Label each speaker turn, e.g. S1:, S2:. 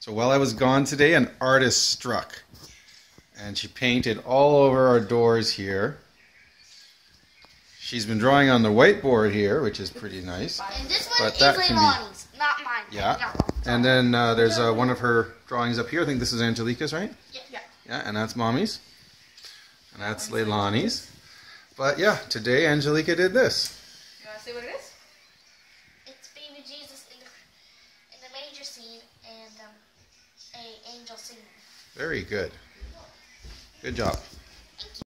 S1: So while I was gone today, an artist struck. And she painted all over our doors here. She's been drawing on the whiteboard here, which is pretty nice.
S2: And this one
S1: But
S2: is
S1: that can be-
S2: not mine.
S1: Yeah. And then uh, there's uh, one of her drawings up here. I think this is Angelica's, right?
S2: Yeah. yeah.
S1: Yeah, and that's Mommy's. And that's Leilani's. But yeah, today Angelica did this.
S3: You want to see what it is?
S2: It's baby Jesus in the, in the manger scene and
S1: Very good. Good job.